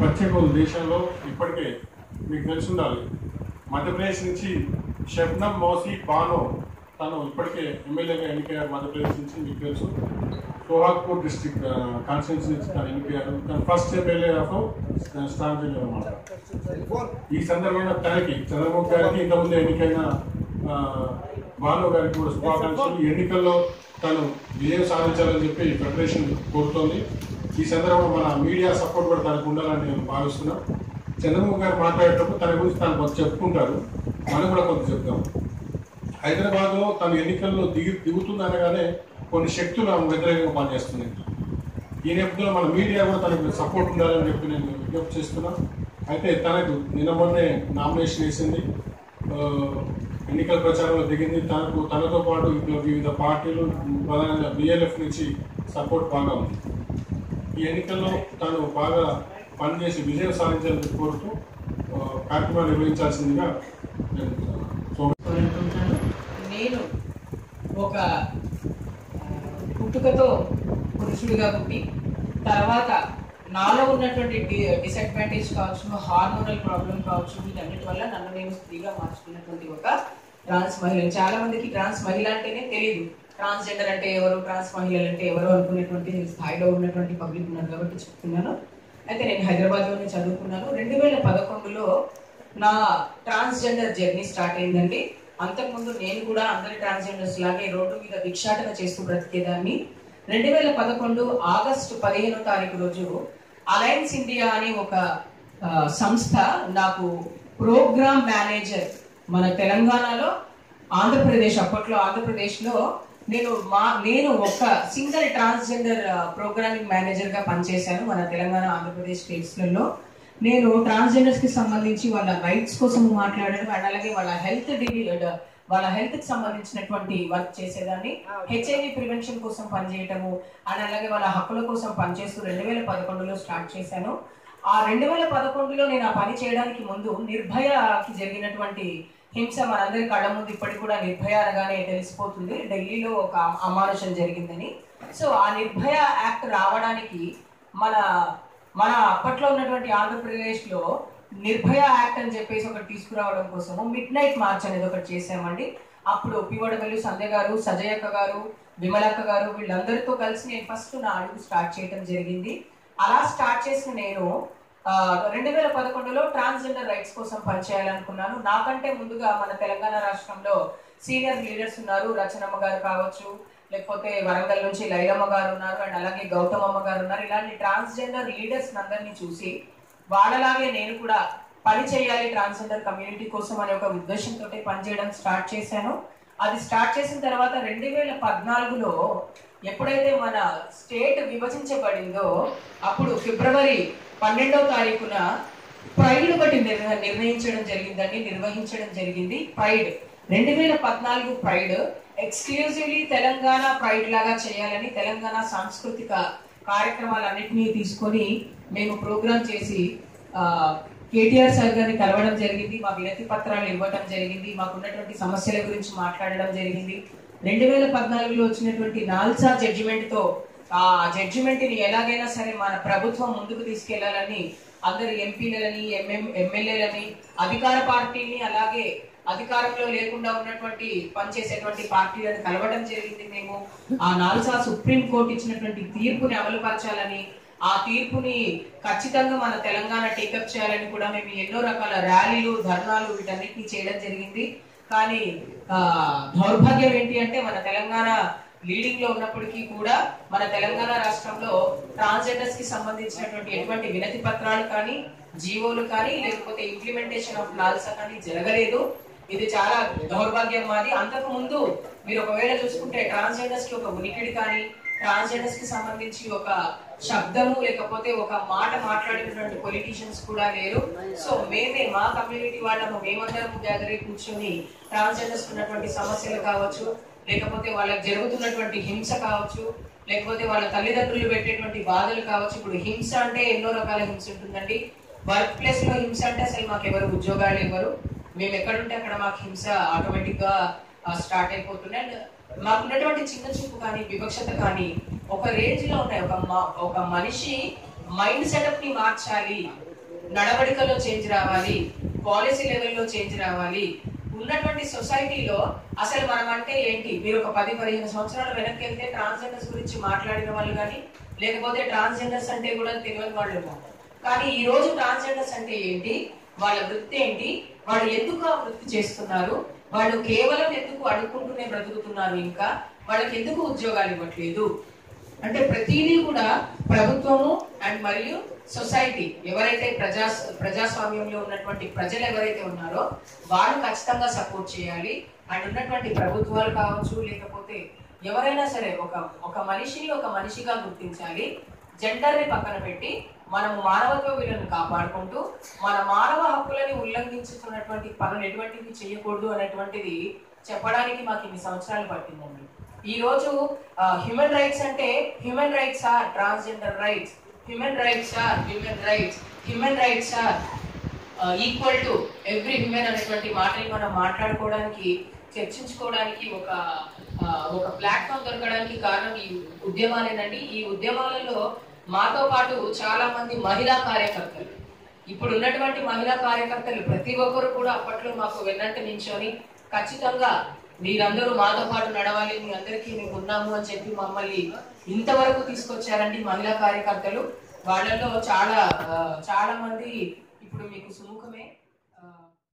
ప్రత్యేక దేశంలో ఇప్పటికే మీకు తెలిసి ఉండాలి. మధ్యప్రదేశ్ నుంచి షబ్నం మౌసి బానో తను ఇప్పటికే ఎమ్మెల్యేగా ఎన్నికయ్యారు మధ్యప్రదేశ్ నుంచి మీకు తెలుసు. సోహాగ్పూర్ డిస్ట్రిక్ట్ కాన్స్టిట్యున్సీ నుంచి తను ఎన్నికయ్యారు. తను ఫస్ట్ ఎమ్మెల్యే ఆఫ్ స్థానం అనమాట ఈ సందర్భంగా తనకి చంద్రబాబు గారికి ఇంతకుముందు ఎన్నికైన బాను గారికి కూడా శుభాకాంక్షలు. ఈ ఎన్నికల్లో తను విజయం సాధించాలని చెప్పి ఫెడరేషన్ కోరుతోంది. ఈ సందర్భంలో మన మీడియా సపోర్ట్ కూడా తనకు ఉండాలని నేను భావిస్తున్నాను చంద్రబాబు గారు మాట్లాడేటప్పుడు తన గురించి తను కొంత చెప్పుకుంటారు. మనం కూడా కొంత చెప్తాం. హైదరాబాద్లో తన తను ఎన్నికల్లో దిగి దిగుతుంది అనగానే కొన్ని శక్తులు ఆమె వ్యతిరేకంగా పనిచేస్తున్నాయి. ఈ నేపథ్యంలో మన మీడియా కూడా తనకు సపోర్ట్ ఉండాలని చెప్పి నేను విజ్ఞప్తి చేస్తున్నాను అయితే తనకు నిన్న మొన్నే నామినేషన్ వేసింది. ఎన్నికల ప్రచారంలో దిగింది. తనకు తనతో పాటు వివిధ పార్టీలు ప్రధానంగా బిఎల్ఎఫ్ నుంచి సపోర్ట్ బాగా ఉంది. ఈ ఎన్నికల్లో తాను బాగా పనిచేసి విజయం సాధించాలని కోరుతూ ఆ, కార్యక్రమాలు నిర్వహించాల్సిందిగా నేను ఒక పుట్టుకతో పురుషుడిగా పుట్టి తర్వాత నాలో ఉన్నటువంటి డి- డిసడ్వాంటేజ్ కావచ్చు హార్మోనల్ ప్రాబ్లం కావచ్చు వీటన్నిటి వల్ల నన్ను నేను స్త్రీగా మార్చుకున్నటువంటి ఒక ట్రాన్స్ మహిళ. చాలా మందికి ట్రాన్స్ మహిళ అంటేనే తెలియదు ట్రాన్స్జెండర్ అంటే ఎవరు? ట్రాన్స్ మహిళలు అంటే ఎవరు అనుకునేటువంటి స్థాయిలో ఉన్నటువంటి పబ్లిక్ ఉన్నారు కాబట్టి చెప్తున్నాను. అయితే నేను హైదరాబాద్లోనే చదువుకున్నాను. రెండు వేల పదకొండులో నా ట్రాన్స్జెండర్ జర్నీ స్టార్ట్ అయిందండి. అంతకుముందు నేను కూడా అందరి ట్రాన్స్జెండర్స్ లాగే రోడ్డు మీద భిక్షాటన చేస్తూ బ్రతికేదాన్ని. రెండు వేల పదకొండు ఆగస్టు పదిహేనో తారీఖు రోజు అలయన్స్ ఇండియా అనే ఒక సంస్థ నాకు ప్రోగ్రామ్ మేనేజర్ మన తెలంగాణలో ఆంధ్రప్రదేశ్ అప్పట్లో ఆంధ్రప్రదేశ్లో నేను మా నేను ఒక సింగిల్ ట్రాన్స్జెండర్ ప్రోగ్రామింగ్ మేనేజర్గా పనిచేశాను మన తెలంగాణ ఆంధ్రప్రదేశ్ స్టేట్స్లలో. నేను ట్రాన్స్జెండర్స్కి సంబంధించి వాళ్ళ రైట్స్ కోసం మాట్లాడడం అండ్ అలాగే వాళ్ళ హెల్త్ వాళ్ళ హెల్త్కి సంబంధించినటువంటి వర్క్ చేసేదాన్ని. హెచ్ఐవి ప్రివెన్షన్ కోసం పనిచేయటము అండ్ అలాగే వాళ్ళ హక్కుల కోసం పనిచేస్తూ రెండు వేల పదకొండులో స్టార్ట్ చేశాను. ఆ రెండు వేల పదకొండులో నేను ఆ పని చేయడానికి ముందు నిర్భయకి జరిగినటువంటి హింస మనందరి కళ్ళ ముందు ఇప్పటికి కూడా నిర్భయ అనగానే తెలిసిపోతుంది. ఢిల్లీలో ఒక అమానుషం జరిగిందని. సో ఆ నిర్భయ యాక్ట్ రావడానికి మన మన అప్పట్లో ఉన్నటువంటి ఆంధ్రప్రదేశ్లో నిర్భయ యాక్ట్ అని చెప్పేసి ఒకటి తీసుకురావడం కోసము మిడ్ నైట్ మార్చ్ అనేది ఒకటి చేసామండి అప్పుడు పివడబెల్లు సంధ్య గారు సజయక్క గారు విమలక్క గారు వీళ్ళందరితో కలిసి నేను ఫస్ట్ నా అడుగు స్టార్ట్ చేయడం జరిగింది. అలా స్టార్ట్ చేసిన నేను రెండు వేల పదకొండులో ట్రాన్స్జెండర్ రైట్స్ కోసం పనిచేయాలనుకున్నాను. నాకంటే ముందుగా మన తెలంగాణ రాష్ట్రంలో సీనియర్ లీడర్స్ ఉన్నారు. రచనమ్మ గారు కావచ్చు లేకపోతే వరంగల్ నుంచి లైలమ్మ గారు ఉన్నారు అండ్ అలాగే గౌతమమ్మ గారు ఉన్నారు. ఇలాంటి ట్రాన్స్జెండర్ లీడర్స్ అందరినీ చూసి వాళ్ళలాగే నేను కూడా పని చేయాలి ట్రాన్స్జెండర్ కమ్యూనిటీ కోసం అనే ఒక ఉద్దేశంతో పనిచేయడం స్టార్ట్ చేశాను. అది స్టార్ట్ చేసిన తర్వాత రెండు వేల పద్నాలుగులో ఎప్పుడైతే మన స్టేట్ విభజించబడిందో అప్పుడు ఫిబ్రవరి పన్నెండవ తారీఖున ప్రైడ్ ఒకటి నిర్ణయించడం జరిగిందండి నిర్వహించడం జరిగింది. ప్రైడ్. రెండు వేల పద్నాలుగు ప్రైడ్ ఎక్స్క్లూజివ్లీ తెలంగాణ ప్రైడ్ లాగా చేయాలని తెలంగాణ సాంస్కృతిక కార్యక్రమాలన్నింటినీ తీసుకొని మేము ప్రోగ్రామ్ చేసి కేటీఆర్ సార్ గారిని కలవడం జరిగింది మా వినతి పత్రాలు ఇవ్వడం జరిగింది మాకున్నటువంటి సమస్యల గురించి మాట్లాడడం జరిగింది. రెండు వేల పద్నాలుగులో వచ్చినటువంటి నాల్సా జడ్జిమెంట్తో ఆ జడ్జిమెంట్ని ఎలాగైనా సరే మన ప్రభుత్వం ముందుకు తీసుకెళ్ళాలని అందరు ఎంపీలని ఎంఎం ఎమ్మెల్యేలని అధికార పార్టీని అలాగే అధికారంలో లేకుండా ఉన్నటువంటి పనిచేసేటువంటి పార్టీలను కలవడం జరిగింది మేము. ఆ నాల్సా సుప్రీం కోర్టు ఇచ్చినటువంటి తీర్పుని అమలుపరచాలని ఆ తీర్పుని ఖచ్చితంగా మన తెలంగాణ టేకప్ చేయాలని కూడా మేము ఎన్నో రకాల ర్యాలీలు ధర్నాలు వీటన్నిటిని చేయడం జరిగింది. కానీ దౌర్భాగ్యం ఏంటి అంటే మన తెలంగాణ లీడింగ్లో ఉన్నప్పటికీ కూడా మన తెలంగాణ రాష్ట్రంలో ట్రాన్స్జెండర్స్కి సంబంధించినటువంటి ఎటువంటి వినతి పత్రాలు కానీ జీవోలు కానీ లేకపోతే ఇంప్లిమెంటేషన్ ఆఫ్ నాల్సా కానీ జరగలేదు. ఇది చాలా దౌర్భాగ్యం మాది. అంతకు ముందు మీరు ఒకవేళ చూసుకుంటే ట్రాన్స్జెండర్స్కి ఒక ఉనికిడి కానీ ట్రాన్స్జెండర్స్కి సంబంధించి ఒక శబ్దము లేకపోతే ఒక మాట మాట్లాడినటువంటి పొలిటీషియన్స్ కూడా లేరు. సో మేమే మా కమ్యూనిటీ వాళ్ళము మేమందరం గ్యాదర్ అయి కూర్చొని ట్రాన్స్జెండర్స్ ఉన్నటువంటి సమస్యలు కావచ్చు లేకపోతే వాళ్ళకి జరుగుతున్నటువంటి హింస కావచ్చు లేకపోతే వాళ్ళ తల్లిదండ్రులు పెట్టేటువంటి బాధలు కావచ్చు. ఇప్పుడు హింస అంటే ఎన్నో రకాల హింస ఉంటుందండి. వర్క్ ప్లేస్లో హింస అంటే అసలు మాకు ఎవరు ఉద్యోగాలు ఇవ్వరు మేము ఎక్కడుంటే అక్కడ మాకు హింస ఆటోమేటిక్గా స్టార్ట్ అయిపోతుంది. అండ్ మాకున్నటువంటి చిన్న చూపు కానీ వివక్షత కానీ ఒక రేంజ్లో ఉన్నాయి. ఒక ఒక మనిషి మైండ్ సెటప్ని మార్చాలి. నడవడికలో చేంజ్ రావాలి. పాలసీ లెవెల్లో చేంజ్ రావాలి. ఉన్నటువంటి సొసైటీలో అసలు మనం అంటే ఏంటి? మీరు ఒక పది పదిహేను సంవత్సరాలు వెనక్కి వెళ్తే ట్రాన్స్జెండర్స్ గురించి మాట్లాడిన వాళ్ళు కానీ లేకపోతే ట్రాన్స్జెండర్స్ అంటే కూడా తెలియని వాళ్ళు కానీ ఈ రోజు ట్రాన్స్జెండర్స్ అంటే ఏంటి? వాళ్ళ వృత్తి ఏంటి? వాళ్ళు ఎందుకు ఆ వృత్తి చేస్తున్నారు? వాళ్ళు కేవలం ఎందుకు అడుక్కుంటూనే బ్రతుకుతున్నారు ఇంకా? వాళ్ళకి ఎందుకు ఉద్యోగాలు ఇవ్వట్లేదు? అంటే ప్రతిదీ కూడా ప్రభుత్వము అండ్ మరియు సొసైటీ ఎవరైతే ప్రజా ప్రజాస్వామ్యంలో ఉన్నటువంటి ప్రజలు ఎవరైతే ఉన్నారో వాళ్ళు ఖచ్చితంగా సపోర్ట్ చేయాలి. అండ్ ఉన్నటువంటి ప్రభుత్వాలు కావచ్చు లేకపోతే ఎవరైనా సరే ఒక ఒక మనిషిని ఒక మనిషిగా గుర్తించాలి. జెండర్ని పక్కన పెట్టి మనం మానవత్వ విలువను కాపాడుకుంటూ మన మానవ హక్కులని ఉల్లంఘించుతున్నటువంటి పనులు ఎటువంటివి చేయకూడదు అనేటువంటిది చెప్పడానికి మాకు ఇన్ని సంవత్సరాలు పట్టిందండి. ఈరోజు హ్యూమన్ రైట్స్ అంటే human rights are transgender rights human rights are human rights human rights are equal to every human అనేటువంటి మాటని మనం మాట్లాడుకోవడానికి చర్చించుకోవడానికి ఒక ఒక ప్లాట్ఫామ్ దొరకడానికి కారణం ఈ ఉద్యమాలేనండి. ఈ ఉద్యమాలలో మాతో పాటు చాలా మంది మహిళా కార్యకర్తలు. ఇప్పుడు ఉన్నటువంటి మహిళా కార్యకర్తలు ప్రతి ఒక్కరు కూడా అప్పట్లో మాకు వెన్నంట నించొని ఖచ్చితంగా మీరందరూ మాతో పాటు నడవాలి మీ అందరికీ మేము ఉన్నాము అని చెప్పి మమ్మల్ని ఇంతవరకు తీసుకొచ్చారండి మహిళా కార్యకర్తలు. వాళ్ళలో చాలా చాలా మంది ఇప్పుడు మీకు సుముఖమే.